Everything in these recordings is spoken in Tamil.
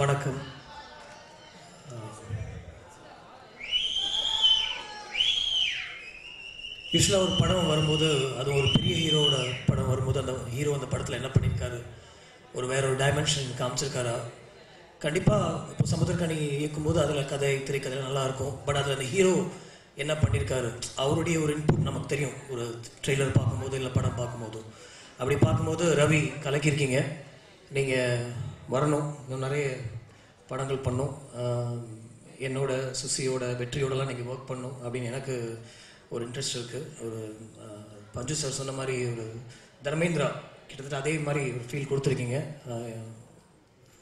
வணக்கம். யூஸ்வலாக ஒரு படம் வரும்போது அது ஒரு பெரிய ஹீரோவோட படம் வரும்போது அந்த ஹீரோ அந்த படத்தில் என்ன பண்ணியிருக்காரு ஒரு வேற ஒரு டைமென்ஷன் காமிச்சிருக்காரா? கண்டிப்பாக இப்போ சமுத்திரக்கணி இயக்கும்போது அதில் கதை திரைக்கதை நல்லாயிருக்கும் பட் அதில் அந்த ஹீரோ என்ன பண்ணியிருக்காரு அவருடைய ஒரு இன்புட் நமக்கு தெரியும். ஒரு ட்ரெய்லர் பார்க்கும்போது இல்லை படம் பார்க்கும்போது. அப்படி பார்க்கும்போது ரவி கலக்கியிருக்கீங்க. நீங்கள் வரணும். இன்னும் நிறைய படங்கள் பண்ணும். என்னோட சுசியோட வெற்றியோடலாம் நீங்கள் ஒர்க் பண்ணும் அப்படின்னு எனக்கு ஒரு இன்ட்ரெஸ்ட் இருக்குது ஒரு பஞ்சு சார் சொன்ன மாதிரி ஒரு தர்மேந்திரா கிட்டத்தட்ட அதே மாதிரி ஒரு ஃபீல் கொடுத்துருக்கீங்க.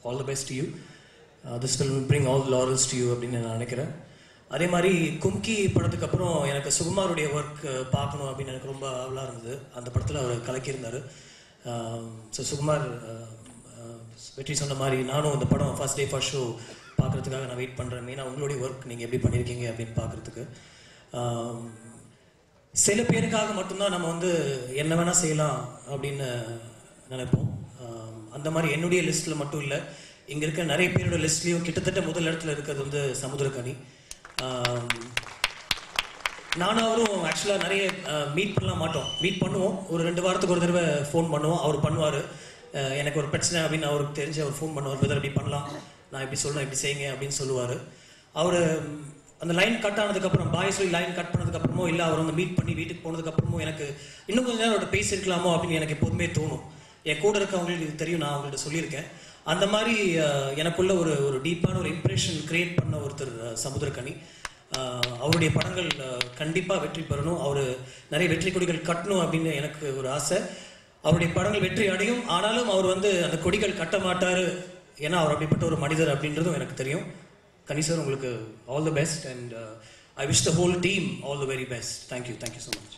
All the best you this will bring all laurels to you அப்படின்னு நான் நினைக்கிறேன். அதே மாதிரி கும்கி படத்துக்கு அப்புறம் எனக்கு சுகுமாருடைய ஒர்க் பார்க்கணும் அப்படின்னு எனக்கு ரொம்ப ஆவலாக இருந்தது. அந்த படத்தில் அவர் கலக்கியிருந்தார். ஸோ சுகுமார் வெற்றி சொன்ன மாதிரி நானும் இந்த படம் ஃபர்ஸ்ட் டே ஃபர்ஸ்ட் ஷோ பார்க்குறதுக்காக நான் வெயிட் பண்ணுறேன் மெயினாக உங்களுடைய ஒர்க் நீங்கள் எப்படி பண்ணியிருக்கீங்க அப்படின்னு பார்க்குறதுக்கு. சில பேருக்காக மட்டும்தான் நம்ம வந்து என்ன வேணால் செய்யலாம் அப்படின்னு நினைப்போம். அந்த மாதிரி என்னுடைய லிஸ்ட்டில் மட்டும் இல்லை. இங்கே இருக்க நிறைய பேரோட லிஸ்ட்லேயும் கிட்டத்தட்ட முதல் இடத்துல இருக்கிறது வந்து சமுத்திரக்கனி. நானும் அவரும் ஆக்சுவலாக நிறைய மீட் பண்ணலாம் மாட்டோம். மீட் பண்ணுவோம். ஒரு ரெண்டு வாரத்துக்கு ஒரு தடவை ஃபோன் பண்ணுவோம். அவர் பண்ணுவார். எனக்கு ஒரு பிரச்சனை அப்படின்னு அவருக்கு தெரிஞ்சு அவர் ஃபோன் பண்ணுவார் பிரதர் இப்படி பண்ணலாம். நான் இப்படி சொல்லணும் இப்படி செய்யுங்க அப்படின்னு சொல்லுவார். அவர் அந்த லைன் கட் ஆனதுக்கப்புறம் பாய் சொல்லி லைன் கட் பண்ணதுக்கப்புறமோ இல்லை அவர் வந்து மீட் பண்ணி வீட்டுக்கு போனதுக்கப்புறமோ எனக்கு இன்னும் கொஞ்ச நேரம் அவர்கிட்ட பேசியிருக்கலாமோ அப்படின்னு எனக்கு எப்போதுமே தோணும். என் கூட இருக்கவங்களுக்கு இது தெரியும் நான் அவங்கள்ட்ட சொல்லியிருக்கேன். அந்த மாதிரி எனக்குள்ள ஒரு ஒரு டீப்பான ஒரு இம்ப்ரெஷன் கிரியேட் பண்ண ஒருத்தர் அஹ், சமுத்திரக்கனி. அவருடைய படங்கள் கண்டிப்பாக வெற்றி பெறணும். அவர் நிறைய வெற்றி கொடிகள் கட்டணும் அப்படின்னு எனக்கு ஒரு ஆசை. அவருடைய படங்கள் வெற்றி அடையும். ஆனாலும் அவர் வந்து அந்த கொடிகள் கட்ட மாட்டார். ஏன்னா அவர் அப்படிப்பட்ட ஒரு மனிதர் அப்படின்றதும் எனக்கு தெரியும். கனிசர் உங்களுக்கு all the best and I wish the whole team all the very best thank you thank you so much